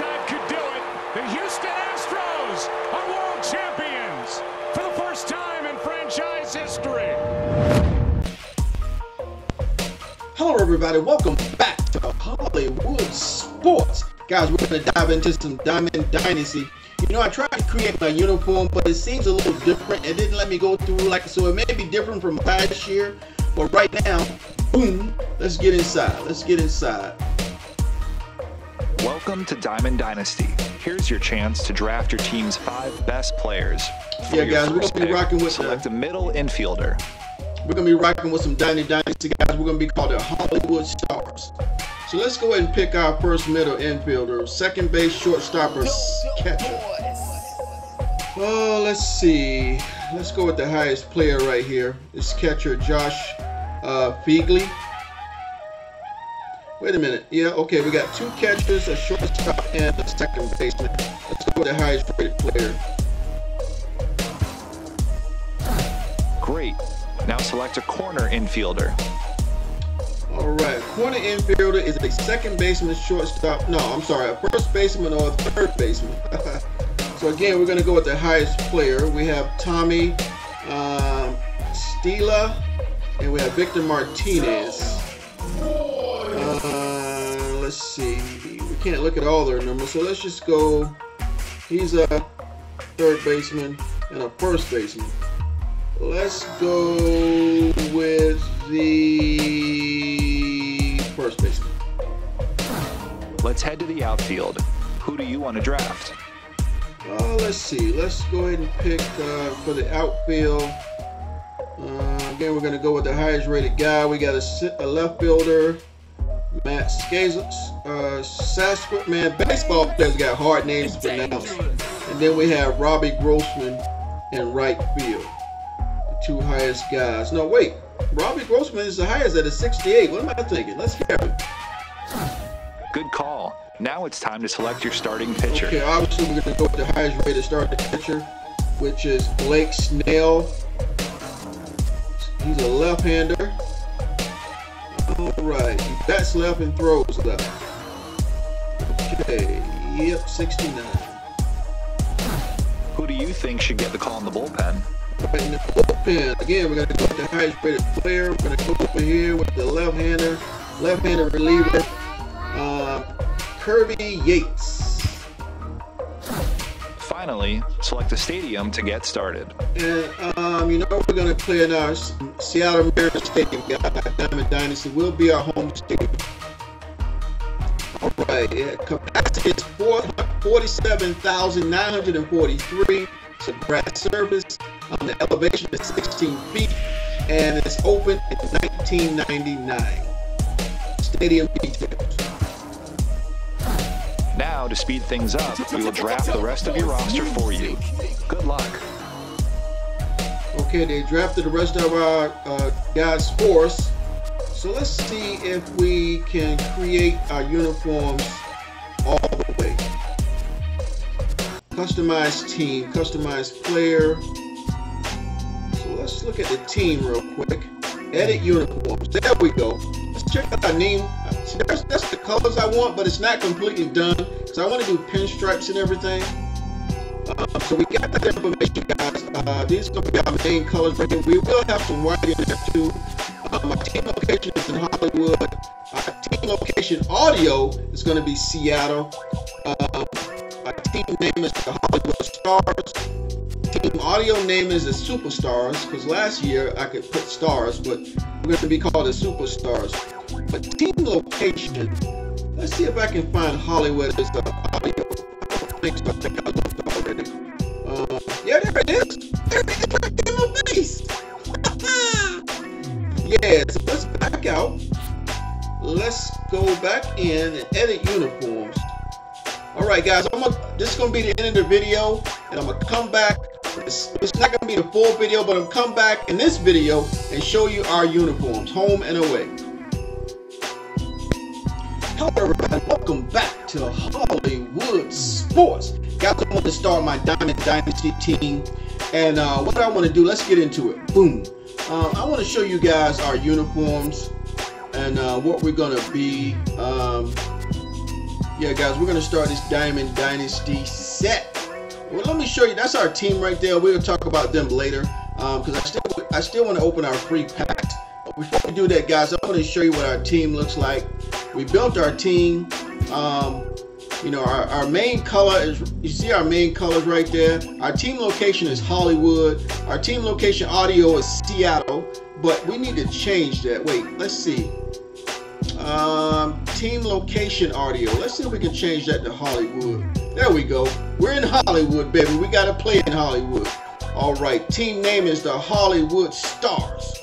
side could do it. The Houston Astros are world champions for the first time in franchise history. Hello, everybody. Welcome back to Hollywood Sports. Guys, we're going to dive into some Diamond Dynasty. You know, I tried to create my uniform, but it seems a little different. It didn't let me go through like so. It may be different from last year, but right now, boom. Let's get inside. Let's get inside. Welcome to Diamond Dynasty. Here's your chance to draft your team's five best players. For Yeah, guys, we're gonna be pick, rocking with select a middle infielder. We're gonna be rocking with some Diamond Dynasty guys. We're gonna be called the Hollywood Stars. So let's go ahead and pick our first middle infielder, second base, shortstop, or catcher. Oh, let's see. Let's go with the highest player right here. It's catcher Josh uh, Phegley. Wait a minute. Yeah, okay. We got two catchers, a shortstop, and a second baseman. Let's go with the highest rated player. Great. Now select a corner infielder. All right, corner infielder is a second baseman, shortstop. No, I'm sorry, a first baseman or a third baseman. so again, we're gonna go with the highest player. We have Tommy um, Stila, and we have Victor Martinez. Uh, let's see, we can't look at all their numbers, so let's just go. He's a third baseman and a first baseman. Let's go with the first baseman. Let's head to the outfield. Who do you want to draft? Uh, let's see. Let's go ahead and pick uh, for the outfield. Uh, again, we're going to go with the highest rated guy. We got a, a left fielder, Matt Skaza, uh, Sasquatch. Man, baseball players got hard names to pronounce. And then we have Robbie Grossman in right field. The two highest guys. No, wait. Robbie Grossman is the highest at a 68. What am I thinking? Let's hear it. Good call. Now it's time to select your starting pitcher. Okay, obviously we're going to go with the highest rated starting pitcher, which is Blake Snell. He's a left-hander. All right, he bats left and throws left. Okay, yep, 69. Who do you think should get the call in the bullpen? In the bullpen. Again, we're going to go with the highest rated player. We're going to go over here with the left-hander, left-hander reliever, uh, Kirby Yates. Finally, select a stadium to get started. And um, you know we're gonna play in our Seattle Mariners Stadium. Diamond Dynasty will be our home stadium. All right, yeah, capacity is four forty-seven thousand nine hundred and forty-three. It's a grass surface. Um, the elevation is 16 feet, and it's open in 1999. Stadium details. Now, to speed things up, we will draft the rest of your roster for you. Good luck. Okay, they drafted the rest of our uh, guys for us. So let's see if we can create our uniforms all the way. Customized team, customized player. So let's look at the team real quick. Edit uniforms. There we go. Let's check out our name. That's, that's the colors I want, but it's not completely done because I want to do pinstripes and everything. Um, so we got that information, guys. Uh, these are going to be our main colors right here. We will have some white in there too. Um, our team location is in Hollywood. Our team location audio is going to be Seattle. Um, our team name is the Hollywood Stars. Team audio name is the Superstars because last year I could put stars, but we're going to be called the Superstars. But team location, let's see if I can find Hollywood as the audio. I think so. I think I looked already. Uh, yeah, there it is. There it is right there my face. yeah, so let's back out. Let's go back in and edit uniforms. All right, guys, I'm this is gonna be the end of the video, and I'm gonna come back. It's, it's not gonna be the full video, but I'm gonna come back in this video and show you our uniforms, home and away. Hello, everybody. Welcome back to Hollywood Sports. Guys, I want to start my Diamond Dynasty team, and uh, what I want to do, let's get into it. Boom. Uh, I want to show you guys our uniforms and uh, what we're gonna be um, Yeah, guys, we're gonna start this Diamond Dynasty set. Well, let me show you. That's our team right there. We'll talk about them later because um, I still I still want to open our free pack. But before we do that, guys, I want to show you what our team looks like. We built our team. Um, you know, our, our main color is, you see our main colors right there. Our team location is Hollywood. Our team location audio is Seattle, but we need to change that. Wait, let's see. Um, team location audio. Let's see if we can change that to Hollywood. There we go. We're in Hollywood, baby. We got to play in Hollywood. All right. Team name is the Hollywood Stars.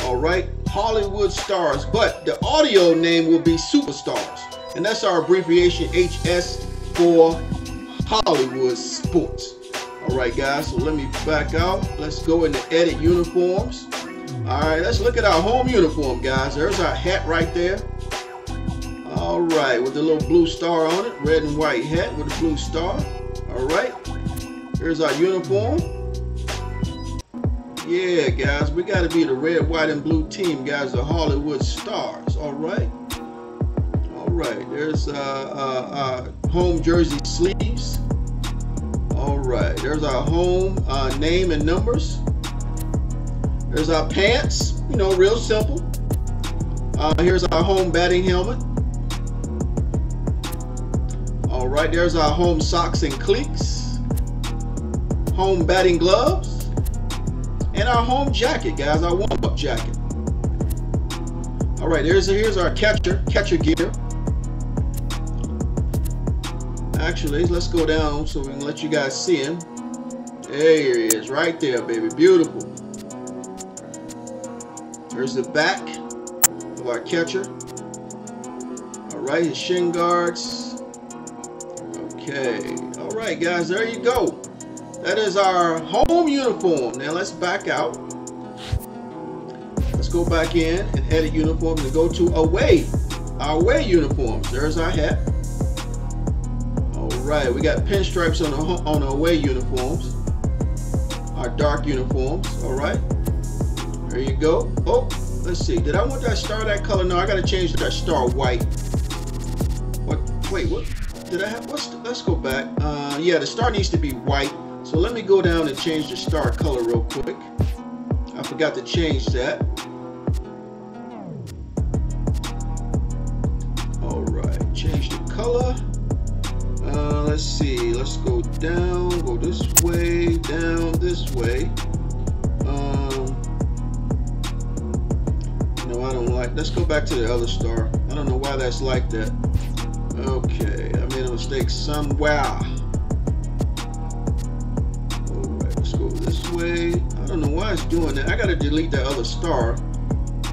All right. Hollywood Stars. But the audio name will be Superstars. And that's our abbreviation HS for Hollywood Sports. All right, guys. So let me back out. Let's go into edit uniforms. All right, let's look at our home uniform, guys. There's our hat right there. All right, with the little blue star on it, red and white hat with a blue star. All right, here's our uniform. Yeah, guys, we got to be the red, white, and blue team, guys, the Hollywood Stars. All right. All right, there's uh, uh, uh, home jersey sleeves. All right, there's our home uh, name and numbers. There's our pants, you know, real simple. Uh, here's our home batting helmet. All right, there's our home socks and cleats, home batting gloves, and our home jacket, guys, our warm-up jacket. All right, there's here's our catcher, catcher gear. Actually, let's go down so we can let you guys see him. There he is, right there, baby, beautiful. There's the back of our catcher. All right, his shin guards, Okay. All right, guys, there you go. That is our home uniform. Now let's back out. Let's go back in and edit uniforms and go to away. Our away uniforms. There's our hat. All right, we got pinstripes on the on away uniforms. Our dark uniforms. All right. There you go. Oh, let's see. Did I want that star that color? No, I got to change that star white. What? Wait, what? did I have, let's, let's go back. Uh, yeah, the star needs to be white. So let me go down and change the star color real quick. I forgot to change that. All right, change the color. Uh, let's see, let's go down, go this way, down this way. Um, no, I don't like, let's go back to the other star. I don't know why that's like that. Okay, I made a mistake somewhere. Way. I don't know why it's doing that. I gotta delete that other star.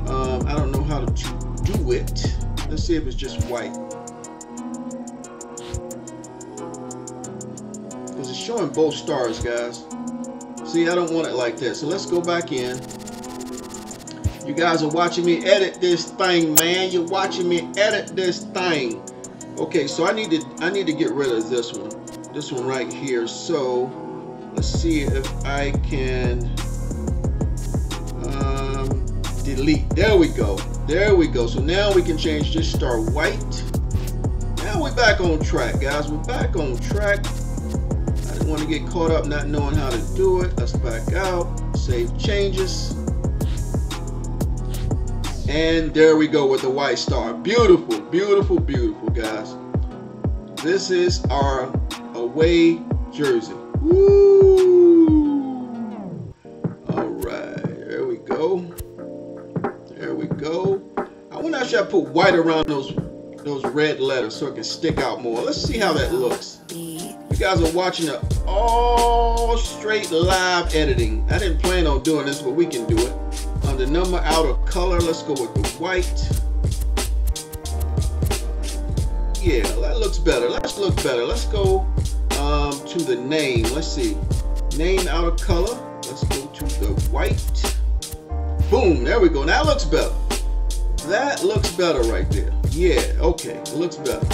Um, I don't know how to do it. Let's see if it's just white. Because it's showing both stars, guys. See, I don't want it like that. So let's go back in. You guys are watching me edit this thing, man. You're watching me edit this thing. Okay, so I need to I need to get rid of this one. This one right here. So let's see if I can um, delete. There we go. There we go. So now we can change this star white. Now we're back on track, guys. We're back on track. I didn't want to get caught up not knowing how to do it. Let's back out. Save changes. And there we go with the white star. Beautiful, beautiful, beautiful, guys. This is our away jersey. Woo! All right, there we go. There we go. I wonder if I should put white around those those red letters so it can stick out more. Let's see how that looks. You guys are watching the all straight live editing. I didn't plan on doing this, but we can do it on the number out of color. Let's go with the white. Yeah, that looks better. Let's look better. Let's go um, to the name. Let's see. Name out of color. Let's go to the white. Boom, there we go. Now looks better. That looks better right there. Yeah, okay, it looks better.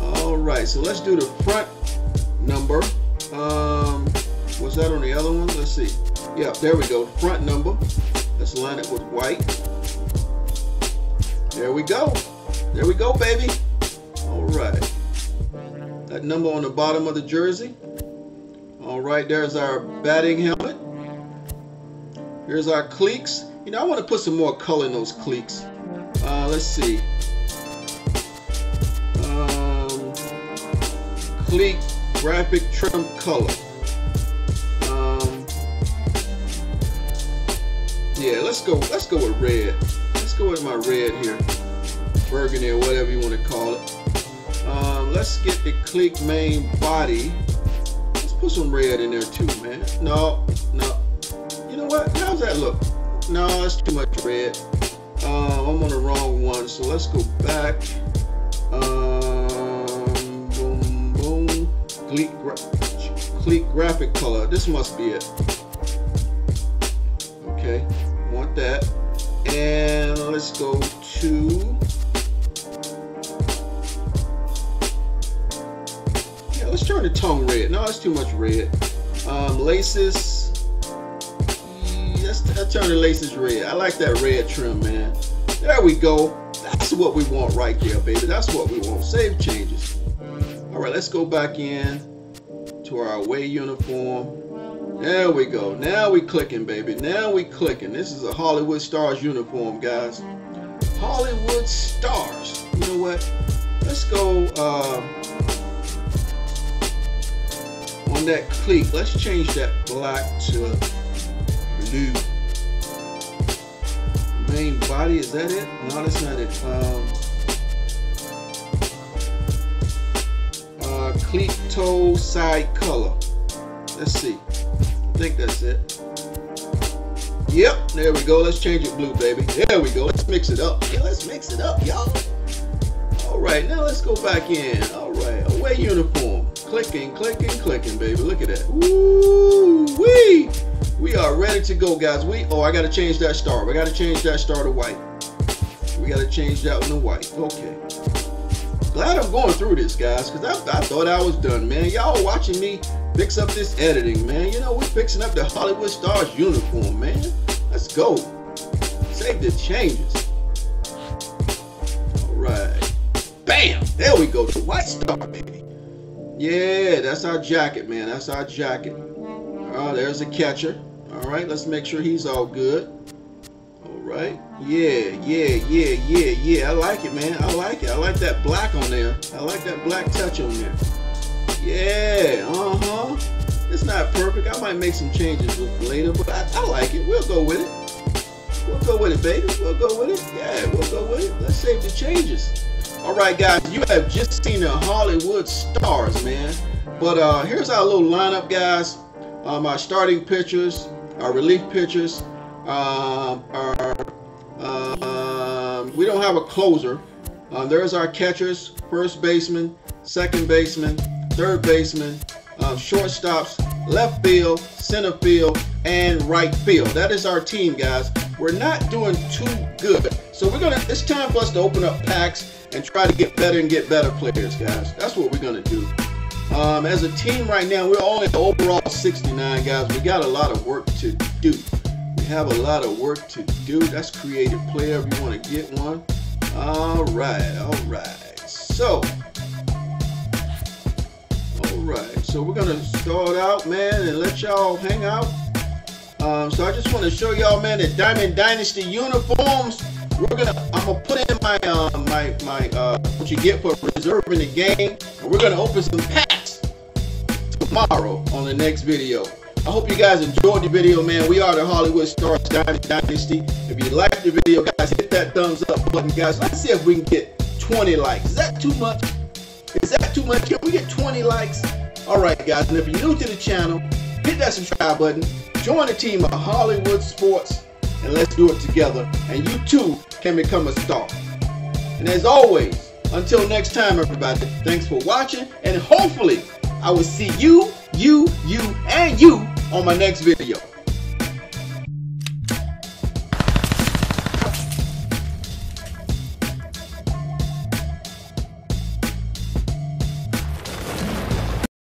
All right, so let's do the front number. Um, was that on the other one? Let's see. Yeah, there we go. Front number. Let's line it with white. There we go. There we go, baby. All right. That number on the bottom of the jersey. All right, there's our batting helmet. Here's our cleats. You know, I want to put some more color in those cleats. Uh, let's see. Um, cleat graphic trim color. Um, yeah, let's go. Let's go with red. Let's go with my red here, burgundy or whatever you want to call it. Let's get the cleat main body. Let's put some red in there too, man. No, no. You know what? How's that look? No, that's too much red. Uh, I'm on the wrong one, so let's go back. Um, boom, boom. Cleat, gra cleat graphic color. This must be it. Okay, want that. And let's go to. Let's turn the tongue red. No, it's too much red. Um, laces let's, let's turn the laces red. I like that red trim, man. There we go. That's what we want right there, baby. That's what we want. Save changes. All right, let's go back in to our away uniform. There we go. Now we clicking, baby. Now we clicking. This is a Hollywood Stars uniform, guys. Hollywood Stars. You know what? Let's go uh, on that cleat. Let's change that black to blue. Main body, is that it? No, that's not it. Um, uh, cleat toe side color. Let's see. I think that's it. Yep, there we go. Let's change it blue, baby. There we go. Let's mix it up. Yeah, let's mix it up, y'all. All right, now let's go back in. All right, away uniform. Clicking, clicking, clicking, baby. Look at that. Woo wee! We are ready to go, guys. We oh, I gotta change that star. We gotta change that star to white. We gotta change that one to white. Okay. Glad I'm going through this, guys, because I, I thought I was done, man. Y'all watching me fix up this editing, man. You know, we're fixing up the Hollywood Stars uniform, man. Let's go. Save the changes. All right. Bam! There we go. The white star, baby. Yeah, that's our jacket, man. That's our jacket. Oh, there's a catcher. All right, let's make sure he's all good. All right. Yeah, yeah, yeah, yeah, yeah. I like it, man. I like it. I like that black on there. I like that black touch on there. Yeah, uh-huh. It's not perfect. I might make some changes later, but I, I like it. We'll go with it. We'll go with it, baby. We'll go with it. Yeah, we'll go with it. Let's save the changes. All right, guys, you have just seen the Hollywood stars, man. But uh, here's our little lineup, guys. Um, our starting pitchers, our relief pitchers, um, our, uh, we don't have a closer. Um, there's our catchers, first baseman, second baseman, third baseman, uh, shortstops, left field, center field, and right field. That is our team, guys. We're not doing too good. So we're gonna, it's time for us to open up packs and try to get better and get better players, guys. That's what we're gonna do. Um, as a team right now, we're only overall 69 guys. We got a lot of work to do. We have a lot of work to do. That's creative player if you want to get one. All right, all right. So, all right. So we're gonna start out, man, and let y'all hang out. Um, so I just want to show y'all, man, the Diamond Dynasty uniforms. We're gonna, I'm gonna put in my, uh, my, my, uh, what you get for reserving the game. And we're gonna open some packs tomorrow on the next video. I hope you guys enjoyed the video, man. We are the Hollywood Stars Dynasty. If you liked the video, guys, hit that thumbs up button, guys. Let's see if we can get 20 likes. Is that too much? Is that too much? Can we get 20 likes? All right, guys. And if you're new to the channel, hit that subscribe button. Join the team of Hollywood Sports, and let's do it together. And you too can become a star. And as always, until next time, everybody, thanks for watching, and hopefully I will see you, you, you, and you on my next video.